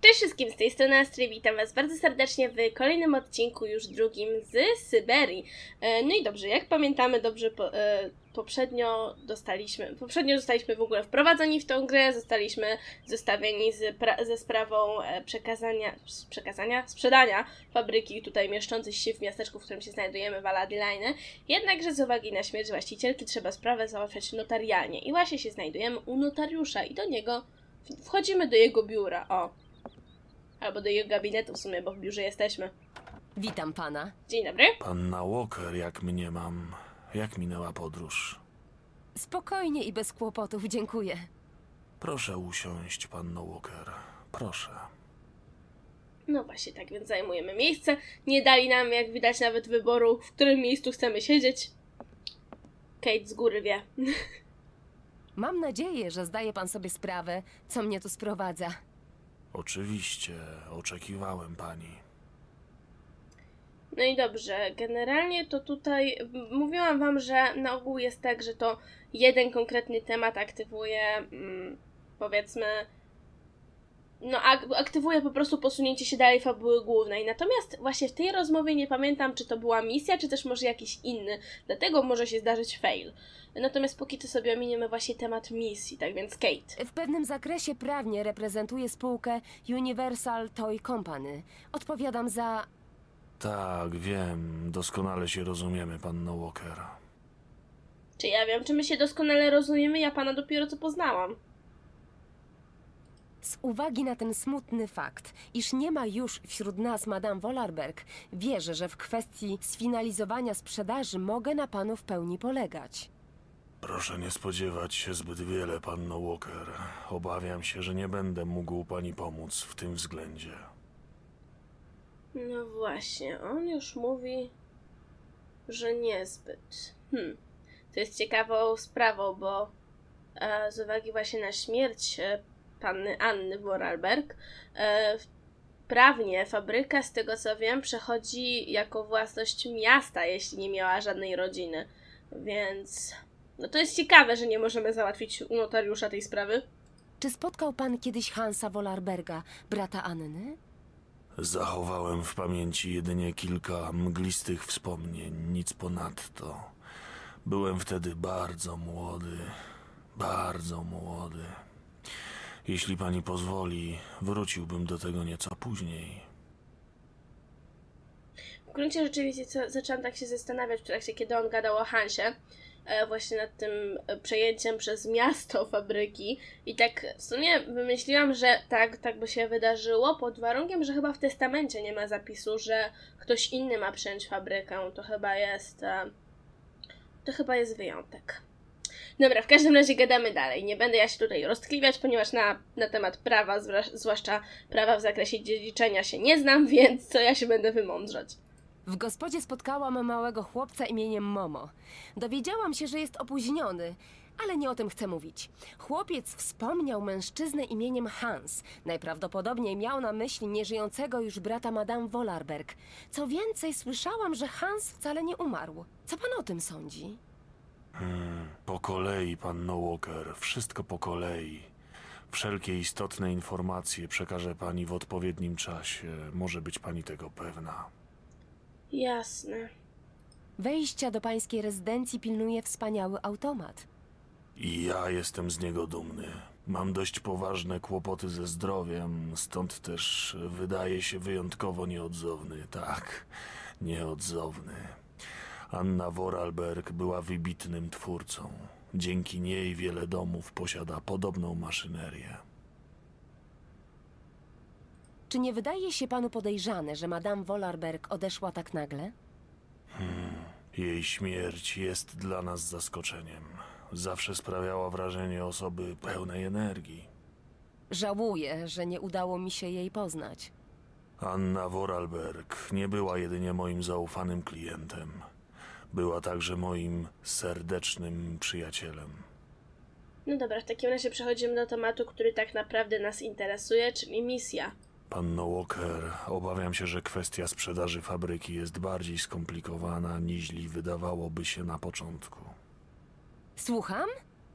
Cześć wszystkim, z tej strony Astrid, witam was bardzo serdecznie w kolejnym odcinku, już drugim z Syberii. E, No i dobrze, jak pamiętamy dobrze, po, e, poprzednio dostaliśmy, poprzednio zostaliśmy w ogóle wprowadzeni w tą grę, zostaliśmy zostawieni z pra- ze sprawą e, przekazania, przekazania, sprzedania fabryki tutaj mieszczącej się w miasteczku, w którym się znajdujemy, Valadiline. Jednakże z uwagi na śmierć właścicielki trzeba sprawę załatwiać notarialnie i właśnie się znajdujemy u notariusza i do niego wchodzimy do jego biura, o. Albo do jego gabinetu w sumie, bo w biurze jesteśmy. Witam pana. Dzień dobry. Panna Walker, jak mnie mam. Jak minęła podróż? Spokojnie i bez kłopotów, dziękuję. Proszę usiąść, panno Walker. Proszę. No właśnie, tak więc zajmujemy miejsce. Nie dali nam, jak widać, nawet wyboru, w którym miejscu chcemy siedzieć. Kate z góry wie. Mam nadzieję, że zdaje pan sobie sprawę, co mnie tu sprowadza. Oczywiście, oczekiwałem pani. No i dobrze, generalnie to tutaj mówiłam wam, że na ogół jest tak, że to jeden konkretny temat aktywuje, mm, powiedzmy, no ak- aktywuje po prostu posunięcie się dalej fabuły głównej. Natomiast właśnie w tej rozmowie nie pamiętam, czy to była misja, czy też może jakiś inny, dlatego może się zdarzyć fail. Natomiast póki to sobie ominiemy właśnie temat misji, tak więc Kate. W pewnym zakresie prawnie reprezentuję spółkę Universal Toy Company. Odpowiadam za... Tak, wiem, doskonale się rozumiemy, panno Walker. Czy ja wiem, czy my się doskonale rozumiemy? Ja pana dopiero co poznałam. Z uwagi na ten smutny fakt, iż nie ma już wśród nas Madame Wollerberg, wierzę, że w kwestii sfinalizowania sprzedaży mogę na panu w pełni polegać. Proszę nie spodziewać się zbyt wiele, panno Walker. Obawiam się, że nie będę mógł pani pomóc w tym względzie. No właśnie, on już mówi, że niezbyt. Hmm. To jest ciekawą sprawą, bo e, z uwagi właśnie na śmierć e, panny Anny Vorarlberg, e, prawnie fabryka, z tego co wiem, przechodzi jako własność miasta, jeśli nie miała żadnej rodziny. Więc no to jest ciekawe, że nie możemy załatwić u notariusza tej sprawy. Czy spotkał pan kiedyś Hansa Wollerberga, brata Anny? Zachowałem w pamięci jedynie kilka mglistych wspomnień, nic ponadto. Byłem wtedy bardzo młody, bardzo młody. Jeśli pani pozwoli, wróciłbym do tego nieco później. W gruncie rzeczywiście zaczęłam tak się zastanawiać w trakcie, kiedy on gadał o Hansie, e, właśnie nad tym e, przejęciem przez miasto fabryki i tak w sumie wymyśliłam, że tak, tak by się wydarzyło pod warunkiem, że chyba w testamencie nie ma zapisu, że ktoś inny ma przejąć fabrykę. To chyba jest... E, to chyba jest wyjątek. Dobra, w każdym razie gadamy dalej. Nie będę ja się tutaj roztkliwiać, ponieważ na, na temat prawa, zwłasz- zwłaszcza prawa w zakresie dziedziczenia się nie znam, więc co ja się będę wymądrzać. W gospodzie spotkałam małego chłopca imieniem Momo. Dowiedziałam się, że jest opóźniony, ale nie o tym chcę mówić. Chłopiec wspomniał mężczyznę imieniem Hans. Najprawdopodobniej miał na myśli nieżyjącego już brata Madame Wollerberg. Co więcej, słyszałam, że Hans wcale nie umarł. Co pan o tym sądzi? Hmm, po kolei, panno Walker, wszystko po kolei. Wszelkie istotne informacje przekaże pani w odpowiednim czasie. Może być pani tego pewna. Jasne. Wejścia do pańskiej rezydencji pilnuje wspaniały automat. I ja jestem z niego dumny. Mam dość poważne kłopoty ze zdrowiem, stąd też wydaje się wyjątkowo nieodzowny. Tak, nieodzowny. Anna Vorarlberg była wybitnym twórcą. Dzięki niej wiele domów posiada podobną maszynerię. Czy nie wydaje się panu podejrzane, że Madame Wollerberg odeszła tak nagle? Jej śmierć jest dla nas zaskoczeniem. Zawsze sprawiała wrażenie osoby pełnej energii. Żałuję, że nie udało mi się jej poznać. Anna Vorarlberg nie była jedynie moim zaufanym klientem. Była także moim serdecznym przyjacielem. No dobra, w takim razie przechodzimy do tematu, który tak naprawdę nas interesuje, czyli misja. Panno Walker, obawiam się, że kwestia sprzedaży fabryki jest bardziej skomplikowana, niźli wydawałoby się na początku. Słucham?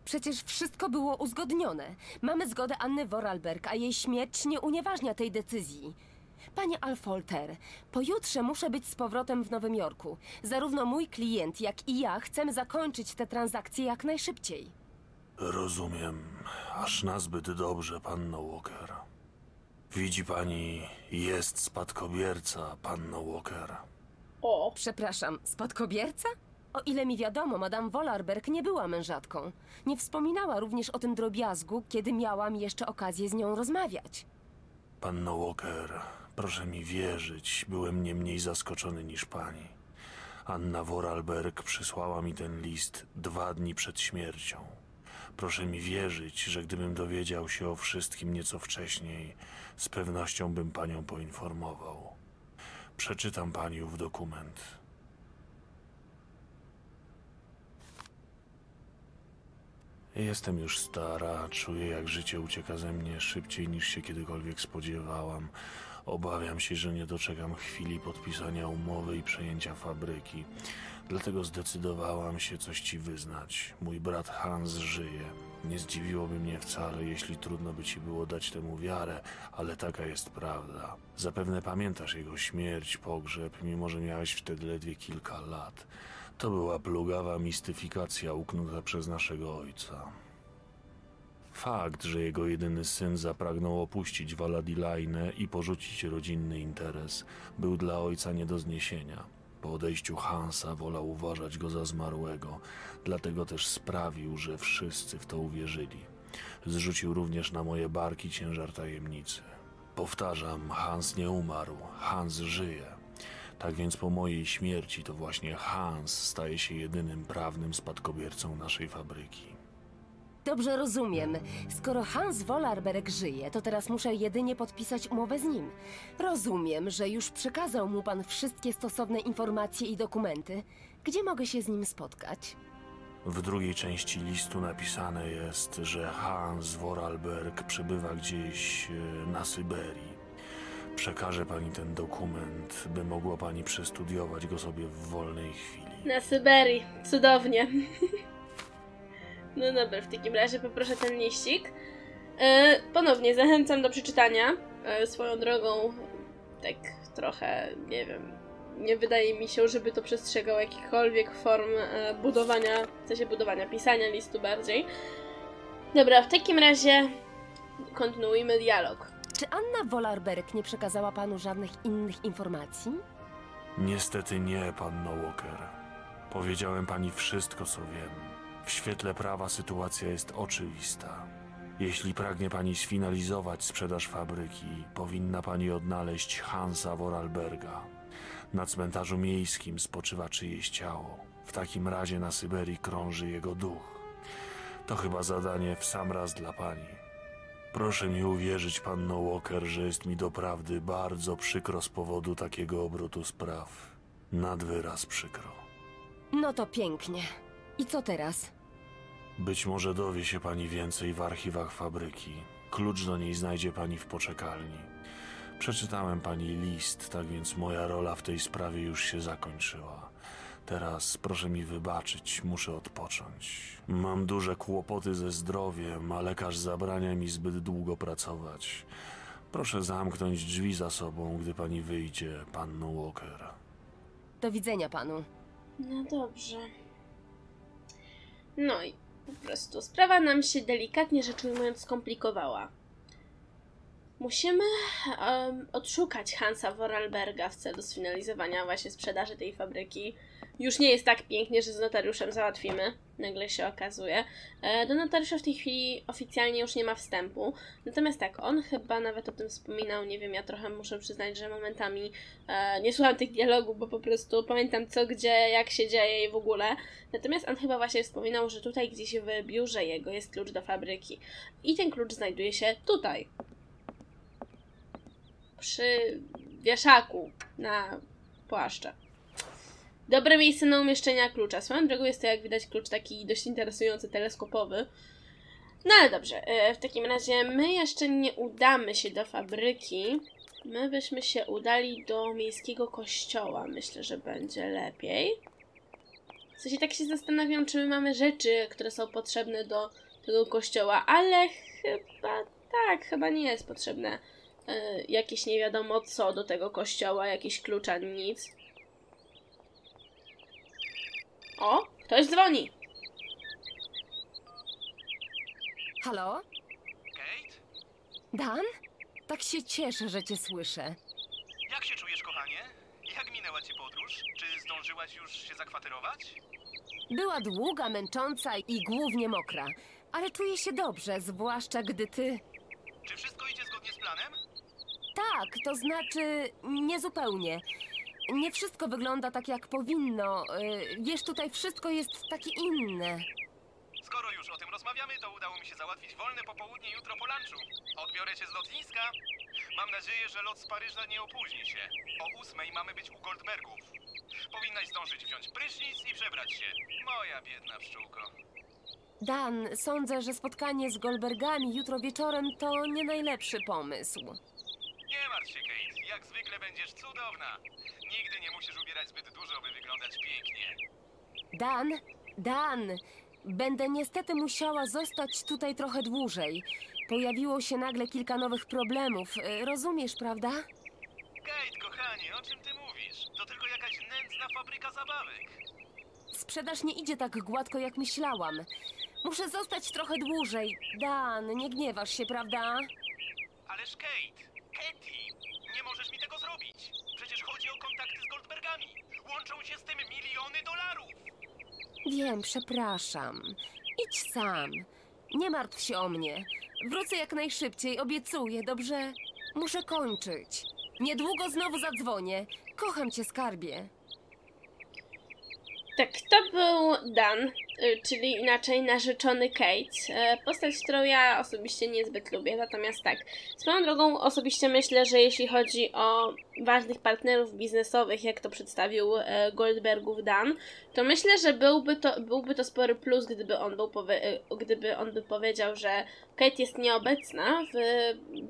Przecież wszystko było uzgodnione. Mamy zgodę Anny Vorarlberg, a jej śmierć nie unieważnia tej decyzji. Panie Alfolter, pojutrze muszę być z powrotem w Nowym Jorku. Zarówno mój klient, jak i ja chcemy zakończyć te transakcje jak najszybciej. Rozumiem, aż nazbyt dobrze, panno Walker. Widzi pani, jest spadkobierca, panno Walker. O, Przepraszam, spadkobierca? O ile mi wiadomo, Madame Wolarberg nie była mężatką. Nie wspominała również o tym drobiazgu, kiedy miałam jeszcze okazję z nią rozmawiać. Panno Walker, proszę mi wierzyć, byłem nie mniej zaskoczony niż pani. Anna Vorarlberg przysłała mi ten list dwa dni przed śmiercią. Proszę mi wierzyć, że gdybym dowiedział się o wszystkim nieco wcześniej, z pewnością bym panią poinformował. Przeczytam pani ów dokument. Jestem już stara, czuję jak życie ucieka ze mnie szybciej niż się kiedykolwiek spodziewałam. Obawiam się, że nie doczekam chwili podpisania umowy i przejęcia fabryki. Dlatego zdecydowałam się coś ci wyznać. Mój brat Hans żyje. Nie zdziwiłoby mnie wcale, jeśli trudno by ci było dać temu wiarę, ale taka jest prawda. Zapewne pamiętasz jego śmierć, pogrzeb, mimo że miałeś wtedy ledwie kilka lat. To była plugawa mistyfikacja uknuta przez naszego ojca. Fakt, że jego jedyny syn zapragnął opuścić Valadilainę i porzucić rodzinny interes, był dla ojca nie do zniesienia. Po odejściu Hansa wolał uważać go za zmarłego, dlatego też sprawił, że wszyscy w to uwierzyli. Zrzucił również na moje barki ciężar tajemnicy. Powtarzam, Hans nie umarł, Hans żyje. Tak więc po mojej śmierci to właśnie Hans staje się jedynym prawnym spadkobiercą naszej fabryki. Dobrze rozumiem. Skoro Hans Wolarberg żyje, to teraz muszę jedynie podpisać umowę z nim. Rozumiem, że już przekazał mu pan wszystkie stosowne informacje i dokumenty. Gdzie mogę się z nim spotkać? W drugiej części listu napisane jest, że Hans Vorarlberg przebywa gdzieś e, na Syberii. Przekaże pani ten dokument, by mogła pani przestudiować go sobie w wolnej chwili. na Syberii. Cudownie. No dobra, w takim razie poproszę ten liścik. E, ponownie zachęcam do przeczytania. E, swoją drogą, tak trochę, nie wiem, nie wydaje mi się, żeby to przestrzegał jakichkolwiek form e, budowania, w sensie budowania, pisania listu bardziej. Dobra, w takim razie kontynuujmy dialog. Czy Anna Wolarberg nie przekazała panu żadnych innych informacji? Niestety nie, panno Walker. Powiedziałem pani wszystko, co wiem. W świetle prawa sytuacja jest oczywista. Jeśli pragnie pani sfinalizować sprzedaż fabryki, powinna pani odnaleźć Hansa Vorarlberga. Na cmentarzu miejskim spoczywa czyjeś ciało. W takim razie na Syberii krąży jego duch. To chyba zadanie w sam raz dla pani. Proszę mi uwierzyć, panno Walker, że jest mi doprawdy bardzo przykro z powodu takiego obrotu spraw. Nad wyraz przykro. No to pięknie. I co teraz? Być może dowie się pani więcej w archiwach fabryki. Klucz do niej znajdzie pani w poczekalni. Przeczytałem pani list, tak więc moja rola w tej sprawie już się zakończyła. Teraz proszę mi wybaczyć, muszę odpocząć. Mam duże kłopoty ze zdrowiem, a lekarz zabrania mi zbyt długo pracować. Proszę zamknąć drzwi za sobą, gdy pani wyjdzie, panno Walker. Do widzenia panu. No dobrze. No i po prostu sprawa nam się delikatnie rzecz ujmując skomplikowała. Musimy em, odszukać Hansa Vorarlberga w celu sfinalizowania właśnie sprzedaży tej fabryki. Już nie jest tak pięknie, że z notariuszem załatwimy, nagle się okazuje. E, do notariusza w tej chwili oficjalnie już nie ma wstępu. Natomiast tak, on chyba nawet o tym wspominał, nie wiem, ja trochę muszę przyznać, że momentami e, nie słucham tych dialogów, bo po prostu pamiętam co, gdzie, jak się dzieje i w ogóle. Natomiast on chyba właśnie wspominał, że tutaj gdzieś w biurze jego jest klucz do fabryki. I ten klucz znajduje się tutaj. Przy wieszaku na płaszcze. Dobre miejsce na umieszczenia klucza. Swoją drogą jest to, jak widać, klucz taki dość interesujący, teleskopowy. No ale dobrze, e, w takim razie my jeszcze nie udamy się do fabryki. My byśmy się udali do miejskiego kościoła. Myślę, że będzie lepiej. W sensie tak się zastanawiam, czy my mamy rzeczy, które są potrzebne do tego kościoła, ale chyba tak, chyba nie jest potrzebne y, jakieś nie wiadomo co do tego kościoła, jakieś klucz ani nic. O, ktoś dzwoni. Halo? Kate? Dan? Tak się cieszę, że cię słyszę. Jak się czujesz, kochanie? Jak minęła ci podróż? Czy zdążyłaś już się zakwaterować? Była długa, męcząca i głównie mokra, ale czuję się dobrze, zwłaszcza gdy ty. Czy wszystko idzie zgodnie z planem? Tak, to znaczy niezupełnie. Nie wszystko wygląda tak, jak powinno. Y, Wiesz, tutaj wszystko jest takie inne. Skoro już o tym rozmawiamy, to udało mi się załatwić wolne popołudnie jutro po lunchu. Odbiorę cię z lotniska. Mam nadzieję, że lot z Paryża nie opóźni się. O ósmej mamy być u Goldbergów. Powinnaś zdążyć wziąć prysznic i przebrać się. Moja biedna pszczółko. Dan, sądzę, że spotkanie z Goldbergami jutro wieczorem to nie najlepszy pomysł. Nie martw się, Kate. Jak zwykle będziesz cudowna. Nigdy nie musisz ubierać zbyt dużo, by wyglądać pięknie. Dan, Dan, będę niestety musiała zostać tutaj trochę dłużej. Pojawiło się nagle kilka nowych problemów. Y, Rozumiesz, prawda? Kate, kochanie, o czym ty mówisz? To tylko jakaś nędzna fabryka zabawek. Sprzedaż nie idzie tak gładko, jak myślałam. Muszę zostać trochę dłużej. Dan, nie gniewasz się, prawda? Ależ Kate, Katie, nie możesz mi tego zrobić. Przecież chodzi o kontakty z Goldbergami. Łączą się z tym miliony dolarów. Wiem, przepraszam. Idź sam. Nie martw się o mnie. Wrócę jak najszybciej, obiecuję, dobrze? Muszę kończyć. Niedługo znowu zadzwonię. Kocham cię, skarbie. Tak, to był Dan, czyli inaczej narzeczony Kate. E, Postać, którą ja osobiście niezbyt lubię, natomiast tak. Swoją drogą osobiście myślę, że jeśli chodzi o ważnych partnerów biznesowych, jak to przedstawił e, Goldbergów Dan, to myślę, że byłby to, byłby to spory plus, gdyby on, był e, gdyby on by powiedział, że Kate jest nieobecna, w,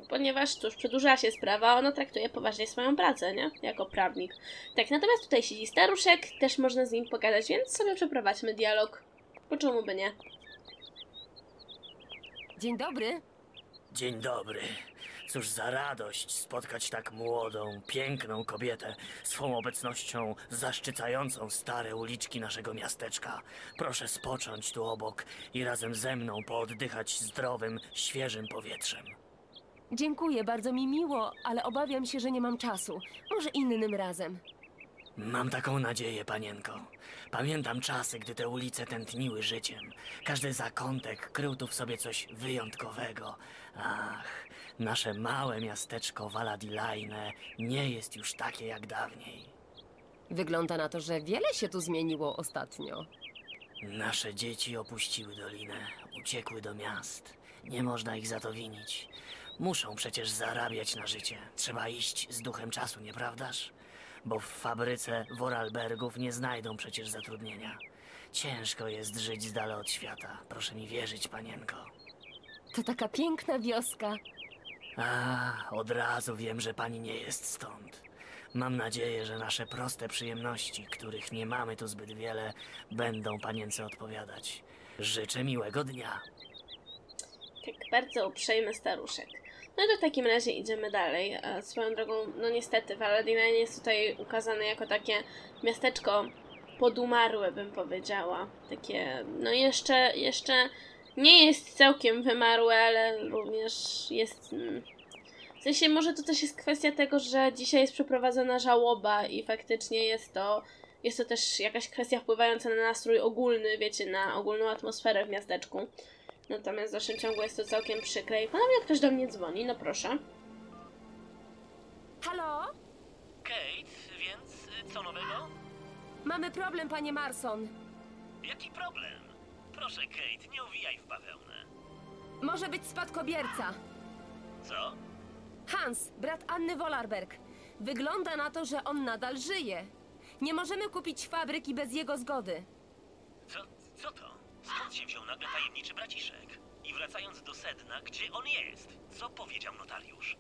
ponieważ cóż, przedłuża się sprawa, ona traktuje poważnie swoją pracę, nie? Jako prawnik. Tak, natomiast tutaj siedzi staruszek, też można z nim pogadać, więc sobie przeprowadźmy dialog. Po czemu by nie? Dzień dobry. Dzień dobry. Cóż za radość spotkać tak młodą, piękną kobietę, swą obecnością zaszczycającą stare uliczki naszego miasteczka. Proszę spocząć tu obok i razem ze mną pooddychać zdrowym, świeżym powietrzem. Dziękuję, bardzo mi miło, ale obawiam się, że nie mam czasu. Może innym razem. Mam taką nadzieję, panienko. Pamiętam czasy, gdy te ulice tętniły życiem. Każdy zakątek krył tu w sobie coś wyjątkowego. Ach, nasze małe miasteczko Valadilaine nie jest już takie jak dawniej. Wygląda na to, że wiele się tu zmieniło ostatnio. Nasze dzieci opuściły dolinę, uciekły do miast. Nie można ich za to winić. Muszą przecież zarabiać na życie. Trzeba iść z duchem czasu, nieprawdaż? Bo w fabryce Vorarlbergów nie znajdą przecież zatrudnienia. Ciężko jest żyć z dala od świata. Proszę mi wierzyć, panienko. To taka piękna wioska. A, od razu wiem, że pani nie jest stąd. Mam nadzieję, że nasze proste przyjemności, których nie mamy tu zbyt wiele, będą panience odpowiadać. Życzę miłego dnia. Tak bardzo uprzejmy staruszek. No to w takim razie idziemy dalej. Swoją drogą, no niestety, Valadina nie jest tutaj ukazane jako takie miasteczko podumarłe, bym powiedziała. Takie, no jeszcze, jeszcze nie jest całkiem wymarłe, ale również jest... mm, W sensie, może to też jest kwestia tego, że dzisiaj jest przeprowadzona żałoba i faktycznie jest to... Jest to też jakaś kwestia wpływająca na nastrój ogólny, wiecie, na ogólną atmosferę w miasteczku. Natomiast w dalszym ciągu jest to całkiem przykre i ponownie ktoś do mnie dzwoni, no proszę. Halo? Kate, więc y, co nowego? Mamy problem, panie Marson. Jaki problem? Proszę, Kate, nie owijaj w bawełnę. Może być spadkobierca. Co? Hans, brat Anny Wolarberg. Wygląda na to, że on nadal żyje. Nie możemy kupić fabryki bez jego zgody. Co, co to? Skąd się wziął nagle tajemniczy braciszek? I wracając do sedna, gdzie on jest? Co powiedział notariusz?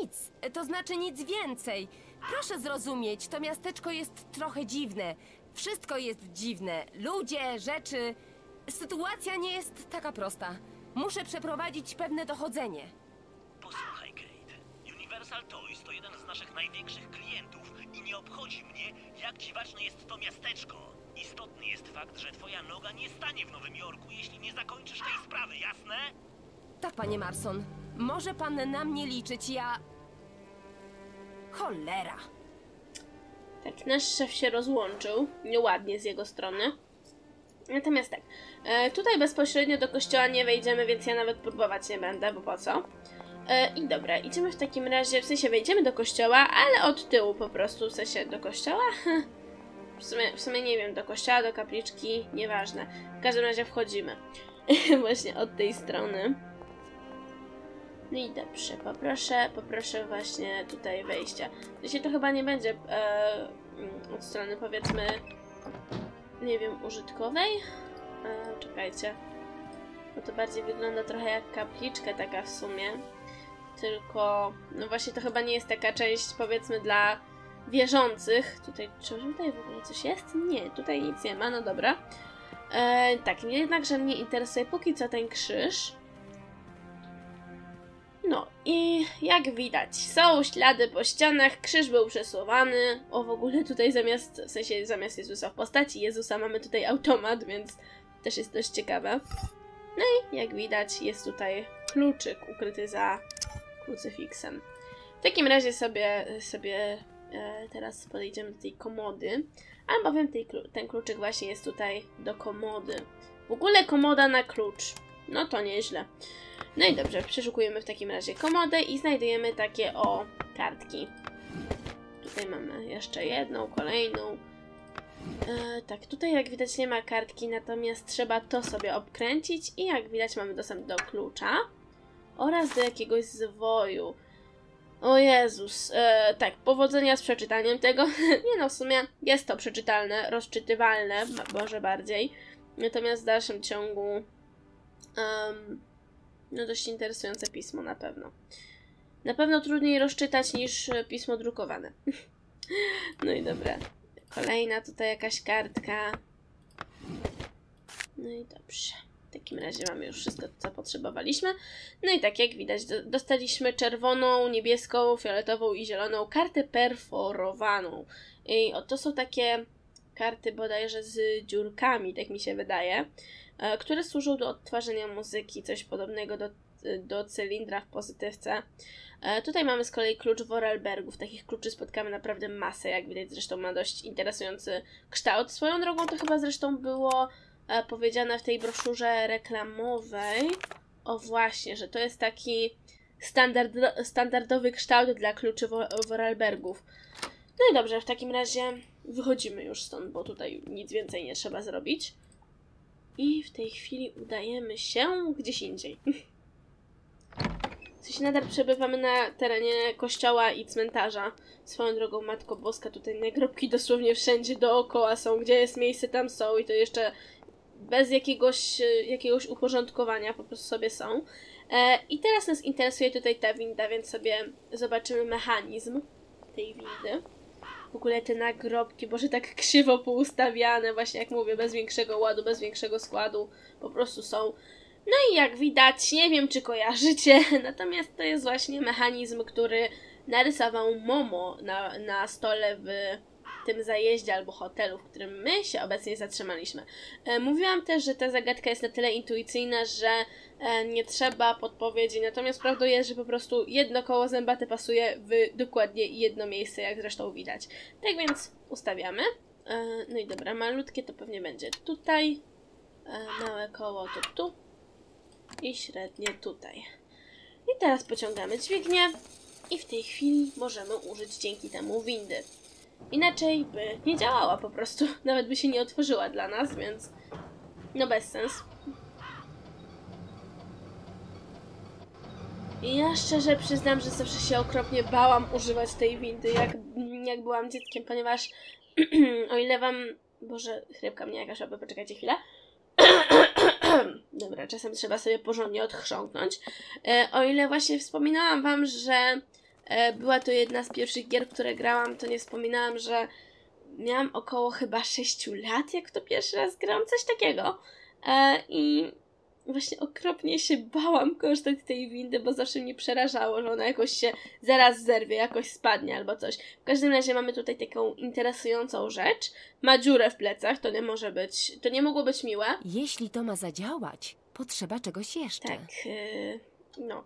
Nic, to znaczy nic więcej. Proszę zrozumieć, to miasteczko jest trochę dziwne. Wszystko jest dziwne. Ludzie, rzeczy. Sytuacja nie jest taka prosta. Muszę przeprowadzić pewne dochodzenie. Posłuchaj, Kate. Universal Toys to jeden z naszych największych klientów i nie obchodzi mnie, jak dziwaczne jest to miasteczko. Istotny jest fakt, że twoja noga nie stanie w Nowym Jorku, jeśli nie zakończysz tej sprawy, jasne? Tak, panie Marson. Może pan na mnie liczyć, ja. Cholera. Tak, nasz szef się rozłączył, nieładnie z jego strony. Natomiast tak, e, tutaj bezpośrednio do kościoła nie wejdziemy, więc ja nawet próbować nie będę, bo po co? E, I dobra, idziemy w takim razie, w sensie wejdziemy do kościoła, ale od tyłu po prostu, w sensie do kościoła? W sumie, w sumie nie wiem, do kościoła, do kapliczki, nieważne. W każdym razie wchodzimy. Właśnie od tej strony. No i dobrze, poproszę, poproszę właśnie tutaj wejścia. Jeśli to chyba nie będzie e, mm, od strony powiedzmy, nie wiem, użytkowej? E, czekajcie. Bo to bardziej wygląda trochę jak kapliczka taka w sumie. Tylko, no właśnie to chyba nie jest taka część powiedzmy dla wierzących. Tutaj, czy tutaj w ogóle coś jest? Nie, tutaj nic nie ma, no dobra. E, tak, jednakże mnie interesuje póki co ten krzyż. No i jak widać, są ślady po ścianach, krzyż był przesuwany. O, w ogóle tutaj zamiast, w sensie zamiast Jezusa w postaci Jezusa mamy tutaj automat, więc też jest dość ciekawe. No i jak widać jest tutaj kluczyk ukryty za krucyfiksem. W takim razie sobie, sobie teraz podejdziemy do tej komody, albowiem tej, ten kluczyk właśnie jest tutaj do komody. W ogóle komoda na klucz. No to nieźle. No i dobrze, przeszukujemy w takim razie komodę i znajdujemy takie o kartki. Tutaj mamy jeszcze jedną, kolejną. E, tak, tutaj jak widać nie ma kartki, natomiast trzeba to sobie obkręcić i jak widać mamy dostęp do klucza oraz do jakiegoś zwoju. O Jezus, e, tak, powodzenia z przeczytaniem tego. nie no, w sumie jest to przeczytalne, rozczytywalne, może bardziej. Natomiast w dalszym ciągu em, no dość interesujące pismo na pewno. Na pewno trudniej rozczytać niż e, pismo drukowane. no i dobra. Kolejna tutaj jakaś kartka. No i dobrze. Takim razie mamy już wszystko, co potrzebowaliśmy. No i tak jak widać, do- dostaliśmy czerwoną, niebieską, fioletową i zieloną kartę perforowaną. I to są takie karty bodajże z dziurkami, tak mi się wydaje, e, które służą do odtwarzania muzyki, coś podobnego do, do cylindra w pozytywce. E, Tutaj mamy z kolei klucz Vorarlbergów. Takich kluczy spotkamy naprawdę masę, jak widać zresztą ma dość interesujący kształt. Swoją drogą to chyba zresztą było powiedziane w tej broszurze reklamowej. O właśnie, że to jest taki standard, standardowy kształt dla kluczy Vorarlbergów. No i dobrze, w takim razie wychodzimy już stąd, bo tutaj nic więcej nie trzeba zrobić. I w tej chwili udajemy się gdzieś indziej. Sensie nadal przebywamy na terenie kościoła i cmentarza. Swoją drogą Matko Boska, tutaj nagrobki dosłownie wszędzie dookoła są. Gdzie jest miejsce, tam są i to jeszcze bez jakiegoś, jakiegoś uporządkowania po prostu sobie są. E, I teraz nas interesuje tutaj ta winda, więc sobie zobaczymy mechanizm tej windy. W ogóle te nagrobki, boże, tak krzywo poustawiane, właśnie jak mówię, bez większego ładu, bez większego składu, po prostu są. No i jak widać, nie wiem czy kojarzycie, natomiast to jest właśnie mechanizm, który narysował Momo na, na stole w tym zajeździe albo hotelu, w którym my się obecnie zatrzymaliśmy. E, mówiłam też, że ta zagadka jest na tyle intuicyjna, że e, nie trzeba podpowiedzi, natomiast prawdą jest, że po prostu jedno koło zębate pasuje w dokładnie jedno miejsce, jak zresztą widać. Tak więc ustawiamy. E, no i dobra, malutkie to pewnie będzie tutaj, małe koło to tu i średnie tutaj. I teraz pociągamy dźwignię i w tej chwili możemy użyć dzięki temu windy. Inaczej by nie działała po prostu, nawet by się nie otworzyła dla nas, więc no bez sens. I ja szczerze przyznam, że zawsze się okropnie bałam używać tej windy, jak, jak byłam dzieckiem, ponieważ o ile wam... Boże, chrypka mnie jakaś, aby poczekajcie chwilę. Dobra, czasem trzeba sobie porządnie odchrząknąć. E, o ile właśnie wspominałam wam, że była to jedna z pierwszych gier, które grałam, to nie wspominałam, że miałam około chyba 6 lat, jak to pierwszy raz grałam, coś takiego. E, I właśnie okropnie się bałam korzystać z tej windy, bo zawsze mnie przerażało, że ona jakoś się zaraz zerwie, jakoś spadnie albo coś. W każdym razie mamy tutaj taką interesującą rzecz. Ma dziurę w plecach, to nie może być, to nie mogło być miłe. Jeśli to ma zadziałać, potrzeba czegoś jeszcze. Tak, yy, no.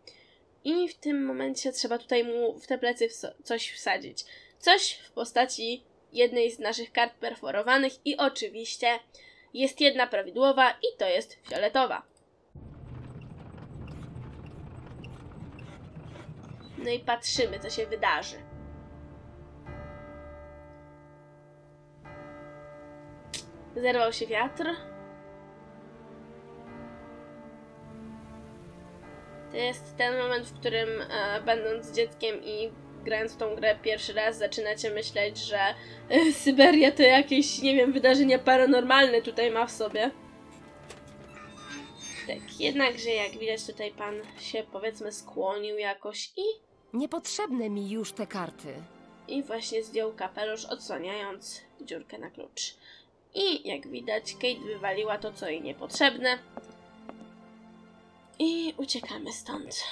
I w tym momencie trzeba tutaj mu w te plecy coś wsadzić. Coś w postaci jednej z naszych kart perforowanych i oczywiście jest jedna prawidłowa i to jest fioletowa. No i patrzymy, co się wydarzy. Zerwał się wiatr. To jest ten moment, w którym e, będąc dzieckiem i grając w tą grę pierwszy raz zaczynacie myśleć, że e, Syberia to jakieś, nie wiem, wydarzenia paranormalne tutaj ma w sobie. Tak, jednakże jak widać tutaj pan się powiedzmy skłonił jakoś i, Niepotrzebne mi już te karty. i właśnie zdjął kapelusz odsłaniając dziurkę na klucz. I jak widać Kate wywaliła to co jej niepotrzebne i uciekamy stąd.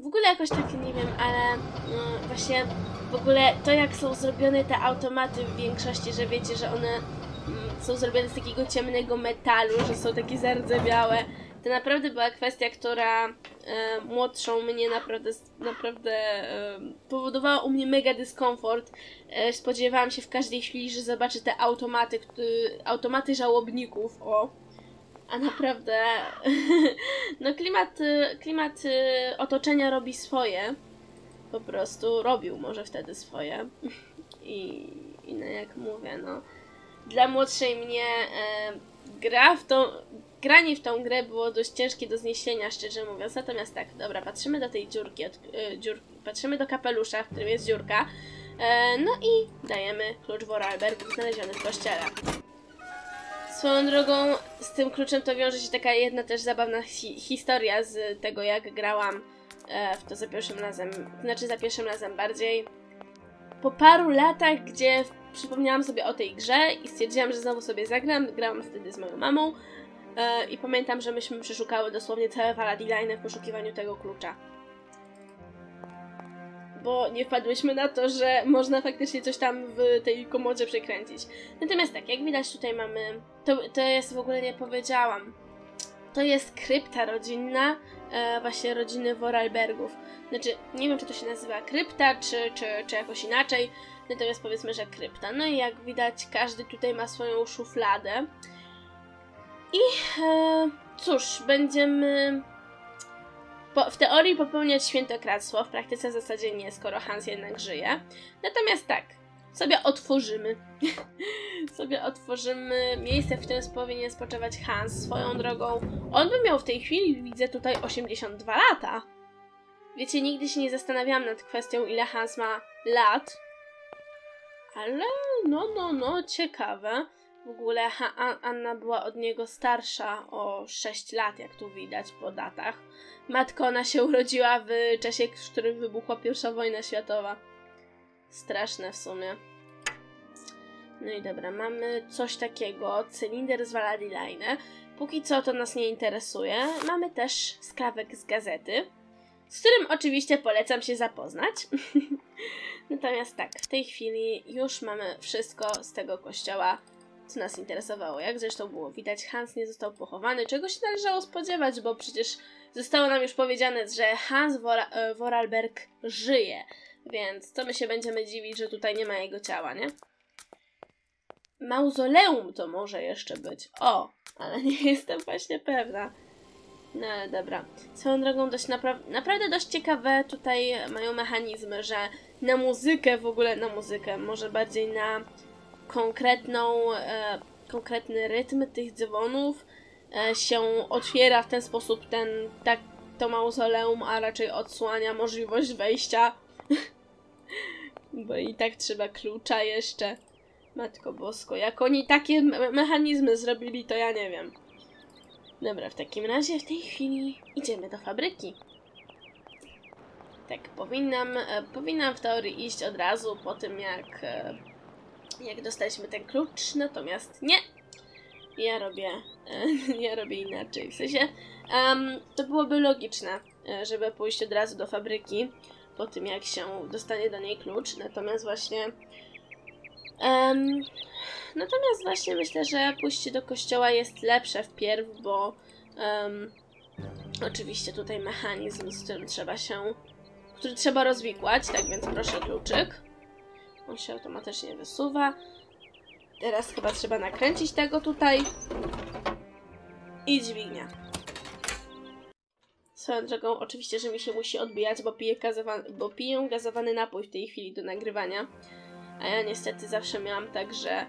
W ogóle jakoś tak nie wiem, ale no, właśnie w ogóle to jak są zrobione te automaty w większości, że wiecie, że one mm, są zrobione z takiego ciemnego metalu, że są takie zardzewiałe. To naprawdę była kwestia, która e, młodszą mnie naprawdę, naprawdę e, powodowała u mnie mega dyskomfort. E, spodziewałam się w każdej chwili, że zobaczę te automaty, któ- automaty żałobników, o. A naprawdę, no klimat, klimat y, otoczenia robi swoje. Po prostu robił może wtedy swoje. I, i no jak mówię, no. Dla młodszej mnie e, gra w tą, granie w tą grę było dość ciężkie do zniesienia, szczerze mówiąc. Natomiast tak, dobra, patrzymy do tej dziurki, od, dziurki patrzymy do kapelusza, w którym jest dziurka. E, no i dajemy klucz Vorarlberg znaleziony w kościele. Swoją drogą z tym kluczem to wiąże się taka jedna też zabawna hi historia z tego, jak grałam e, w to za pierwszym razem. Znaczy za pierwszym razem bardziej. Po paru latach, gdzie przypomniałam sobie o tej grze i stwierdziłam, że znowu sobie zagram, grałam wtedy z moją mamą e, i pamiętam, że myśmy przeszukały dosłownie całe Valadilane w poszukiwaniu tego klucza. Bo nie wpadłyśmy na to, że można faktycznie coś tam w tej komodzie przekręcić. Natomiast tak, jak widać tutaj mamy, to, to jest w ogóle nie powiedziałam, to jest krypta rodzinna e, właśnie rodziny Vorarlbergów. Znaczy, nie wiem czy to się nazywa krypta, czy, czy, czy jakoś inaczej, natomiast powiedzmy, że krypta. No i jak widać, każdy tutaj ma swoją szufladę. I e, cóż, będziemy po, w teorii popełniać świętokradztwo, w praktyce w zasadzie nie, skoro Hans jednak żyje. Natomiast tak, sobie otworzymy. sobie otworzymy miejsce, w którym powinien spoczywać Hans swoją drogą. On by miał w tej chwili, widzę tutaj 82 lata. Wiecie, nigdy się nie zastanawiałam nad kwestią, ile Hans ma lat. Ale no, no, no, ciekawe. W ogóle Anna była od niego starsza o 6 lat, jak tu widać po datach. Matka ona się urodziła w czasie, w którym wybuchła pierwsza wojna światowa. Straszne w sumie. No i dobra, mamy coś takiego, cylinder z Valadiline. Póki co to nas nie interesuje. Mamy też skrawek z gazety, z którym oczywiście polecam się zapoznać. Natomiast tak, w tej chwili już mamy wszystko z tego kościoła, co nas interesowało. Jak zresztą było widać, Hans nie został pochowany, czego się należało spodziewać, bo przecież zostało nam już powiedziane, że Hans Wora- e, Vorarlberg żyje. Więc co my się będziemy dziwić, że tutaj nie ma jego ciała, nie? Mauzoleum to może jeszcze być. O, ale nie jestem właśnie pewna. No ale dobra. Swoją drogą dość napra- naprawdę dość ciekawe tutaj mają mechanizmy, że na muzykę w ogóle, na muzykę, może bardziej na konkretną, e, konkretny rytm tych dzwonów e, się otwiera w ten sposób ten, tak, to mauzoleum, a raczej odsłania możliwość wejścia. Bo i tak trzeba klucza jeszcze. Matko Bosko, jak oni takie me- mechanizmy zrobili, to ja nie wiem. Dobra, w takim razie w tej chwili idziemy do fabryki. Tak, powinnam, e, powinnam w teorii iść od razu po tym, jak, e, jak dostaliśmy ten klucz, natomiast nie. Ja robię, e, ja robię inaczej. W sensie, em, to byłoby logiczne, e, żeby pójść od razu do fabryki po tym, jak się dostanie do niej klucz. Natomiast właśnie, em, natomiast właśnie myślę, że pójście do kościoła jest lepsze wpierw, bo em, oczywiście tutaj mechanizm, z którym trzeba się, który trzeba rozwikłać, tak więc proszę kluczyk. On się automatycznie wysuwa. Teraz chyba trzeba nakręcić tego tutaj. I dźwignia. Swoją drogą, oczywiście, że mi się musi odbijać, bo piję, bo piję gazowany napój w tej chwili do nagrywania. A ja niestety zawsze miałam tak, że,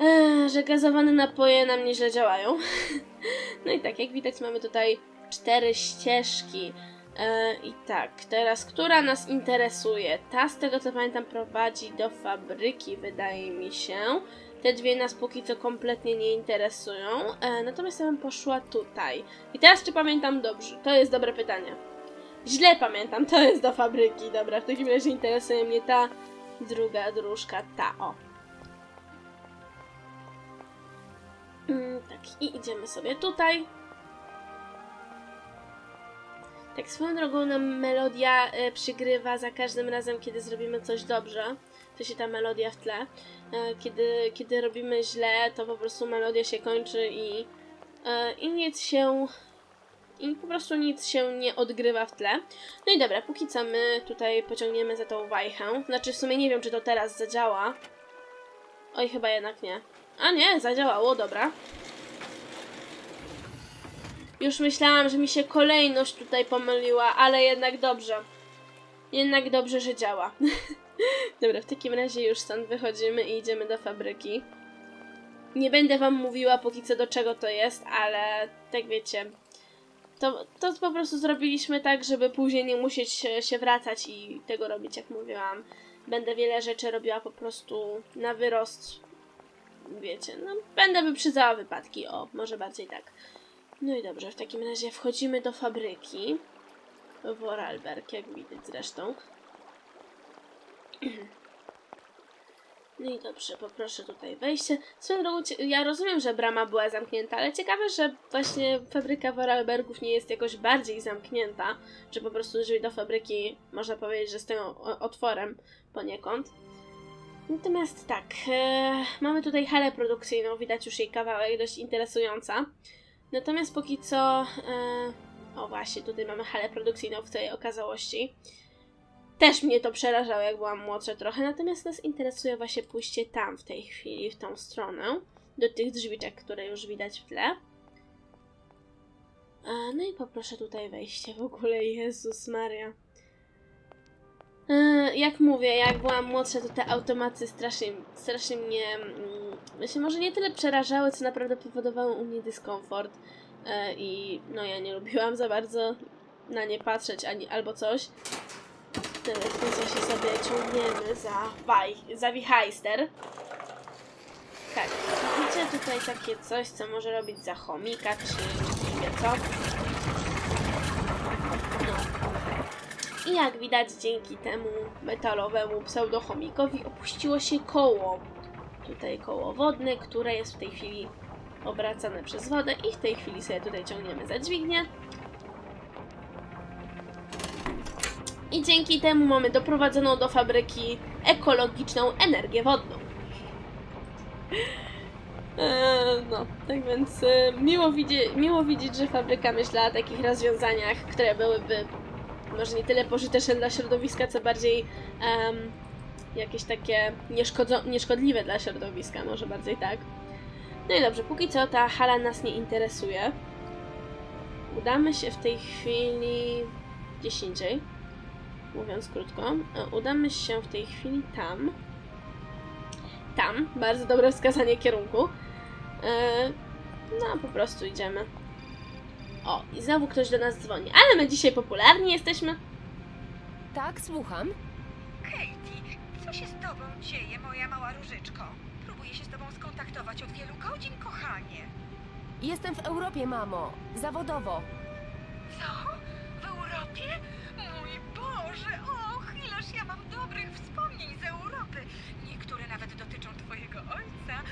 e, że gazowane napoje na mnie źle działają. no i tak, jak widać mamy tutaj cztery ścieżki. E, I tak, teraz, która nas interesuje? Ta, z tego co pamiętam, prowadzi do fabryki, wydaje mi się. Te dwie nas póki co kompletnie nie interesują. E, natomiast ja bym poszła tutaj. I teraz, czy pamiętam dobrze? To jest dobre pytanie. Źle pamiętam, to jest do fabryki. Dobra, w takim razie interesuje mnie ta druga dróżka, ta, o. Mm, tak, i idziemy sobie tutaj. Tak swoją drogą nam melodia e, przygrywa za każdym razem, kiedy zrobimy coś dobrze. To się ta melodia w tle. E, kiedy, kiedy robimy źle, to po prostu melodia się kończy i, e, i nic się. I po prostu nic się nie odgrywa w tle. No i dobra, póki co my tutaj pociągniemy za tą wajchę. Znaczy w sumie nie wiem, czy to teraz zadziała. Oj, chyba jednak nie. A nie, zadziałało, dobra. Już myślałam, że mi się kolejność tutaj pomyliła, ale jednak dobrze. Jednak dobrze, że działa. Dobra, w takim razie już stąd wychodzimy i idziemy do fabryki. Nie będę wam mówiła póki co do czego to jest, ale tak wiecie. To, to po prostu zrobiliśmy tak, żeby później nie musieć się, wracać i tego robić, jak mówiłam. Będę wiele rzeczy robiła po prostu na wyrost. Wiecie, no będę wyprzedzała wypadki, o, może bardziej tak. No i dobrze, w takim razie wchodzimy do fabryki. Vorarlberg, jak widać zresztą. No i dobrze, poproszę tutaj wejście. Swoją drogą, ja rozumiem, że brama była zamknięta, ale ciekawe, że właśnie fabryka Vorarlbergów nie jest jakoś bardziej zamknięta, że po prostu drzwi do fabryki, można powiedzieć, że stoją o- otworem poniekąd. Natomiast tak, e, mamy tutaj halę produkcyjną, widać już jej kawałek, dość interesująca. Natomiast póki co. E, o właśnie, tutaj mamy halę produkcyjną w całej okazałości. Też mnie to przerażało, jak byłam młodsza trochę, natomiast nas interesuje właśnie pójście tam w tej chwili, w tą stronę, do tych drzwiczek, które już widać w tle. E, no i poproszę tutaj wejście w ogóle, Jezus Maria. E, jak mówię, jak byłam młodsza, to te automaty strasznie, strasznie mnie, mm, myślę, może nie tyle przerażały, co naprawdę powodowały u mnie dyskomfort. E, I no ja nie lubiłam za bardzo na nie patrzeć ani, albo coś. Teraz w tym czasie sobie ciągniemy za, waj, za wichajster. Tak, widzicie tutaj takie coś, co może robić za chomika, czy nie wie co. I jak widać, dzięki temu metalowemu pseudochomikowi opuściło się koło. Tutaj koło wodne, które jest w tej chwili obracane przez wodę i w tej chwili sobie tutaj ciągniemy za dźwignię. I dzięki temu mamy doprowadzoną do fabryki ekologiczną energię wodną. Eee, No, tak więc e, miło, widzi miło widzieć, że fabryka myślała o takich rozwiązaniach, które byłyby może nie tyle pożyteczne dla środowiska, co bardziej em, jakieś takie nieszkodliwe dla środowiska, może bardziej tak. No i dobrze, póki co ta hala nas nie interesuje. Udamy się w tej chwili gdzieś indziej, mówiąc krótko. E, Udamy się w tej chwili tam. Tam, bardzo dobre wskazanie kierunku. E, No, po prostu idziemy. O, i znowu ktoś do nas dzwoni. Ale my dzisiaj popularni jesteśmy. Tak, słucham. Katie, co się z tobą dzieje, moja mała różyczko? Próbuję się z tobą skontaktować od wielu godzin, kochanie. Jestem w Europie, mamo. Zawodowo. Co? W Europie? Mój Boże, och, ileż ja mam dobrych wspomnień z Europy. Niektóre nawet dotyczą twojego ojca,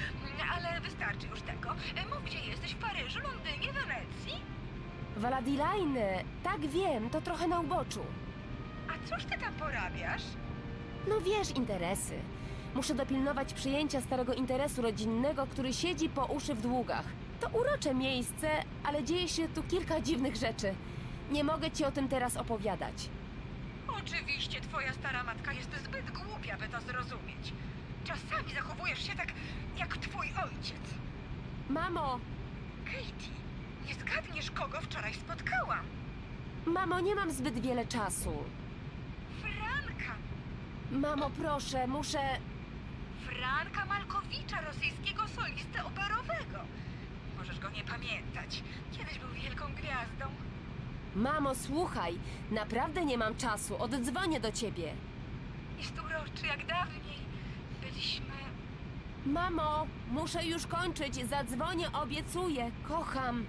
ale wystarczy już tego. E, mów, gdzie jesteś, w Paryżu, Londynie, Wenecji? Valadilajny. Tak wiem, to trochę na uboczu. A cóż ty tam porabiasz? No wiesz, interesy. Muszę dopilnować przyjęcia starego interesu rodzinnego, który siedzi po uszy w długach. To urocze miejsce, ale dzieje się tu kilka dziwnych rzeczy. Nie mogę ci o tym teraz opowiadać. Oczywiście twoja stara matka jest zbyt głupia, by to zrozumieć. Czasami zachowujesz się tak, jak twój ojciec. Mamo, Katie, nie zgadniesz, kogo wczoraj spotkałam. mamo, nie mam zbyt wiele czasu. Franka. Mamo, proszę, muszę. Franka Malkowicza, rosyjskiego solistę operowego. Możesz go nie pamiętać. Kiedyś był wielką gwiazdą. Mamo, słuchaj, naprawdę nie mam czasu. Oddzwonię do ciebie. Jest uroczy jak dawniej. Byliśmy... Mamo, muszę już kończyć. Zadzwonię, obiecuję. Kocham.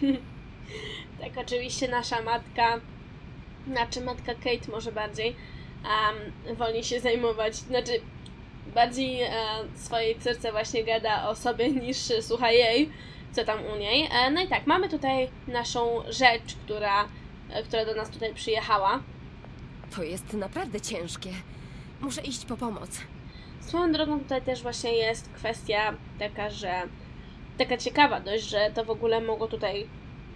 Tak, oczywiście nasza matka, znaczy matka Kate może bardziej, um, woli się zajmować, znaczy bardziej e, swojej córce właśnie gada o sobie niż słucha jej, co tam u niej. E, no i tak, mamy tutaj naszą rzecz, która, e, która do nas tutaj przyjechała. To jest naprawdę ciężkie. Muszę iść po pomoc. Swoją drogą tutaj też właśnie jest kwestia taka, że taka ciekawa dość, że to w ogóle mogło tutaj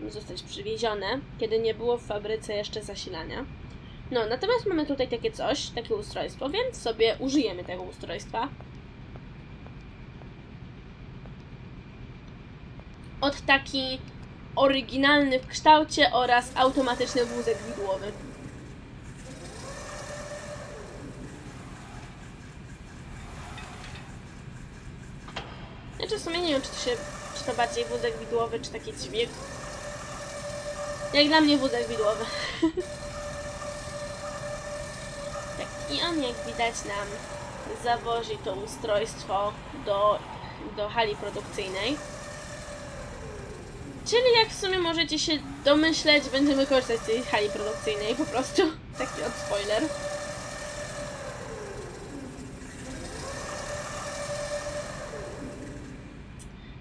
zostać przywiezione, kiedy nie było w fabryce jeszcze zasilania. No, natomiast mamy tutaj takie coś, takie ustrojstwo, więc sobie użyjemy tego ustrojstwa. Od taki oryginalny w kształcie oraz automatyczny wózek widłowy. Znaczy w sumie nie wiem, czy to, się, czy to bardziej wózek widłowy, czy taki dźwig. Jak dla mnie wózek widłowy. tak, i on jak widać nam zawozi to ustrojstwo do, do hali produkcyjnej. Czyli jak w sumie możecie się domyśleć, będziemy korzystać z tej hali produkcyjnej po prostu. Taki od spoiler.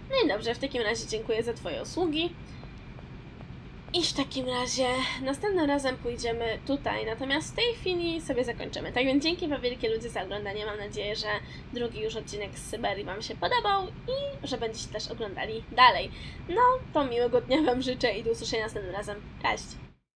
No i dobrze, w takim razie dziękuję za Twoje usługi. I w takim razie następnym razem pójdziemy tutaj, natomiast w tej chwili sobie zakończymy. Tak więc dzięki Wam wielkie ludzie za oglądanie. Mam nadzieję, że drugi już odcinek z Syberii Wam się podobał i że będziecie też oglądali dalej. No, to miłego dnia Wam życzę i do usłyszenia następnym razem. Cześć!